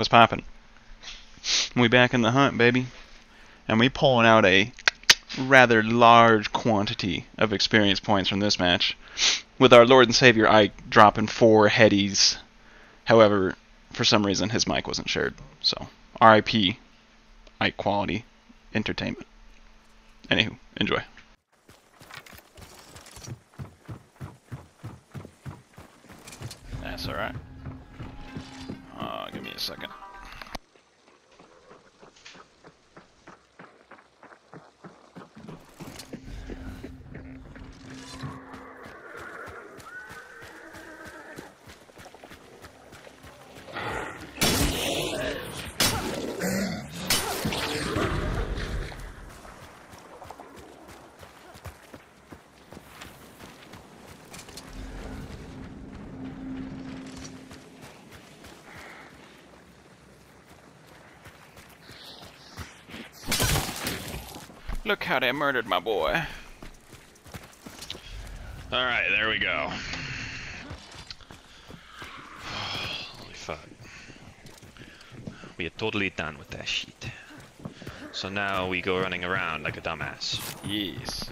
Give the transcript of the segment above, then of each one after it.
What's poppin'? We back in the hunt, baby. And we pulling out a rather large quantity of experience points from this match. With our Lord and Savior Ike dropping four headies. However, for some reason his mic wasn't shared. So, RIP Ike quality entertainment. Anywho, enjoy. That's alright. A second. Look how they murdered my boy. Alright, there we go. Holy fuck. We are totally done with that shit. So now we go running around like a dumbass. Yes.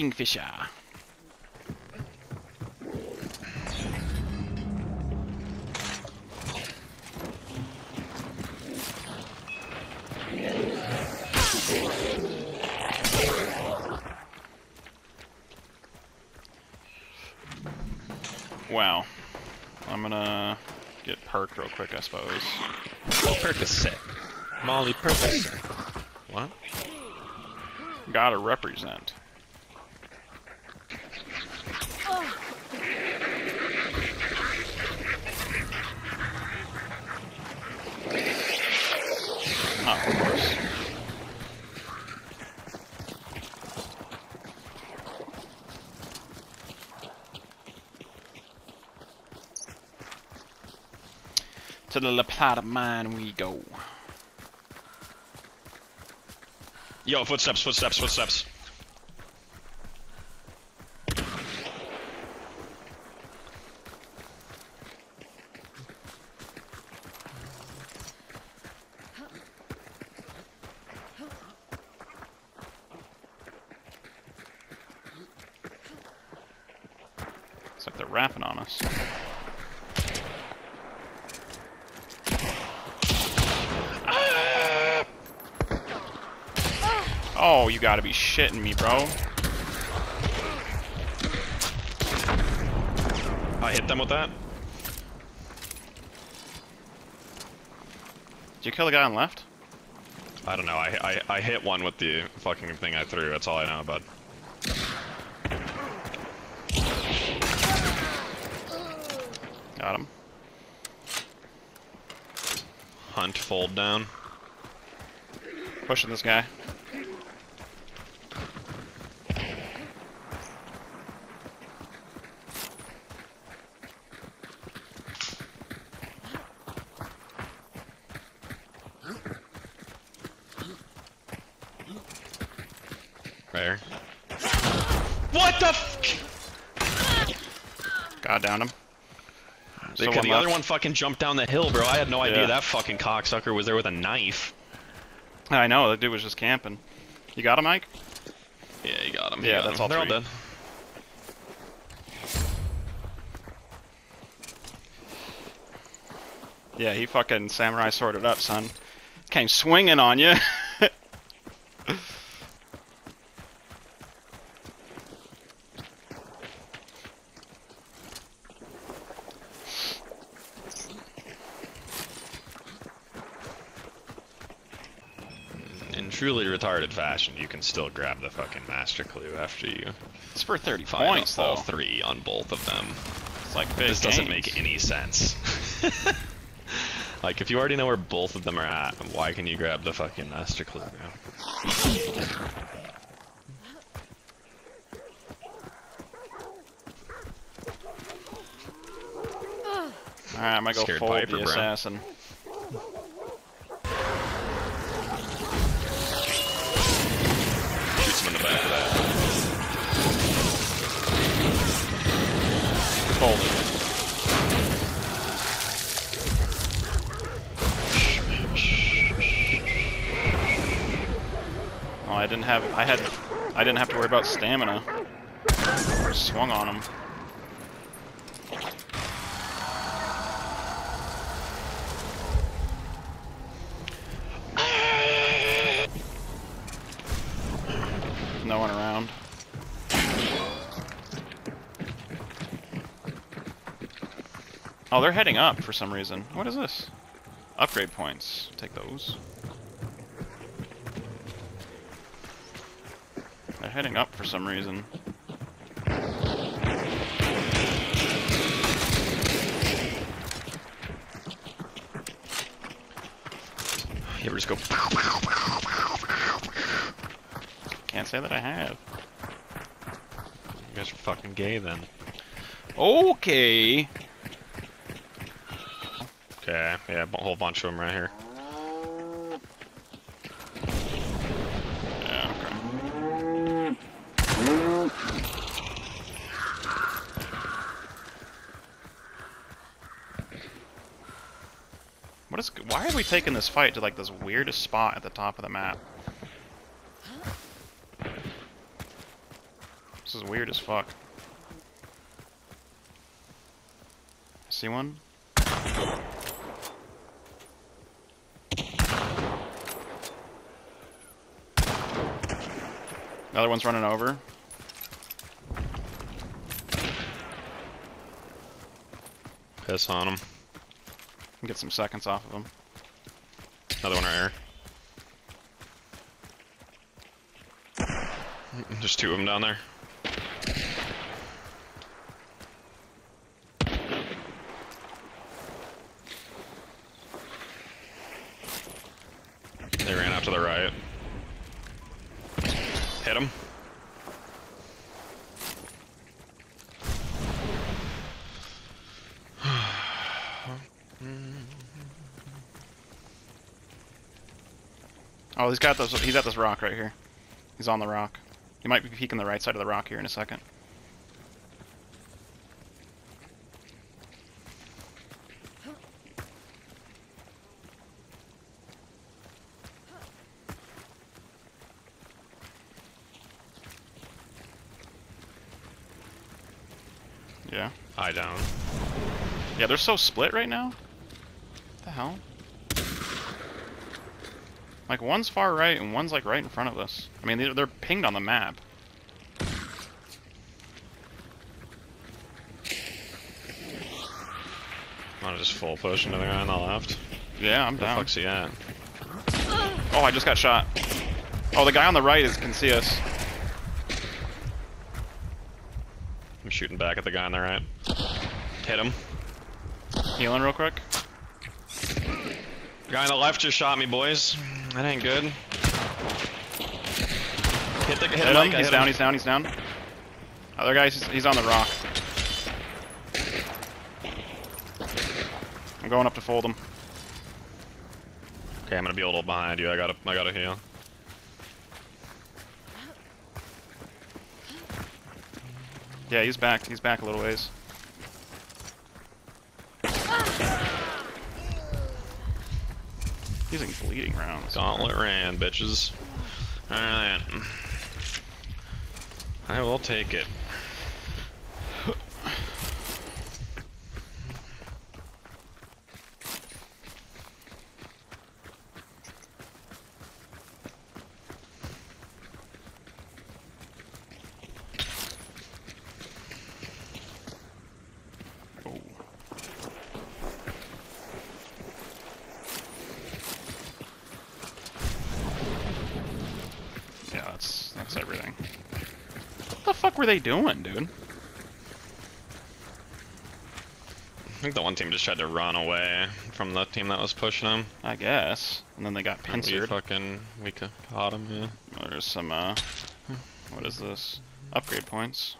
Kingfisher. Wow. I'm gonna get perked real quick, I suppose. Perk is Percocet. Molly Percocet. What? Gotta represent. Ah, course. To the La Plata mine we go. Yo, footsteps, footsteps, footsteps. It's like they're rapping on us. Oh, you gotta be shitting me, bro. I hit them with that. Did you kill the guy on left? I don't know. I, I I hit one with the fucking thing I threw. That's all I know about. Got him. Hunt fold down. Pushing this guy. There. What the? F God down him. The Someone the other one fucking jumped down the hill, bro. I had no idea Yeah. that fucking cocksucker was there with a knife. I know, that dude was just camping. You got him, Mike? Yeah, you got him. Yeah, got that's him. all They're all dead. Yeah, he fucking samurai sorted up, son. Came swinging on you. truly retarded fashion, you can still grab the fucking master clue after you. It's for 35 points, all though. three on both of them. It's like this games. doesn't make any sense. like, if you already know where both of them are at, why can you grab the fucking master clue now? Alright, I'm gonna go full the assassin. I didn't have. I had. I didn't have to worry about stamina. I Swung on him. No one around. Oh, they're heading up for some reason. What is this? Upgrade points. Take those. They're heading up for some reason. You ever just go? Can't say that I have. You guys are fucking gay then. Okay. Okay, yeah, a whole bunch of them right here. Why are we taking this fight to like this weirdest spot at the top of the map? This is weird as fuck. See one? Another one's running over. Piss on them. Get some seconds off of him. Another one right here. There's two of them down there. They ran out to the right. Hit him. Oh, he's got this. He's at this rock right here. He's on the rock. He might be peeking the right side of the rock here in a second. Yeah. I don't. Yeah, they're so split right now. What the hell? Like one's far right and one's like right in front of us. I mean, they're, they're pinged on the map. To just full push into the guy on the left? Yeah, I'm Where the down. fuck's he at? Oh, I just got shot. Oh, the guy on the right is can see us. I'm shooting back at the guy on the right. Hit him. Healing real quick. Guy on the left just shot me, boys. That ain't good. Hit the hit, Hit him. him. Mike, He's hit down. him. He's down. He's down. Other guy, he's, he's on the rock. I'm going up to fold him. Okay, I'm gonna be a little behind you. I gotta, I gotta heal. Yeah, he's back. He's back a little ways. Using bleeding rounds. Gauntlet ran, bitches. Alright. I will take it. Oh. Yeah, that's that's everything. What the fuck were they doing, dude? I think the one team just tried to run away from the team that was pushing them. I guess. And then they got And we fucking, we caught them, yeah. There's some, uh, what is this? Upgrade points.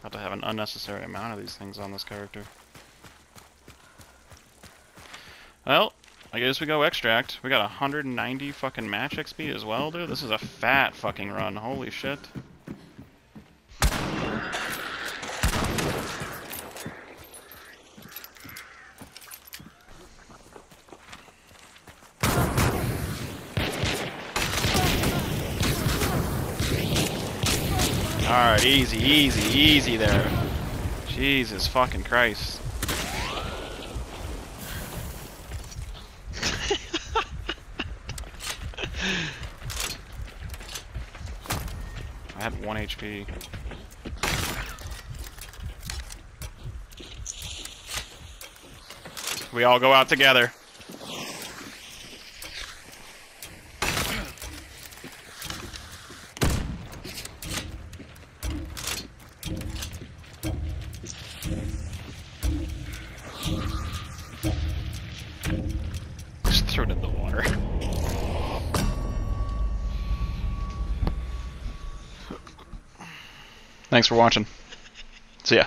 About to have an unnecessary amount of these things on this character. Well, I guess we go extract. We got 190 fucking match XP as well, dude. This is a fat fucking run. Holy shit. Alright, easy, easy, easy there. Jesus fucking Christ. I one HP. We all go out together. Thanks for watching. See ya.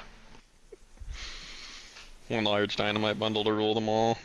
One large dynamite bundle to rule them all.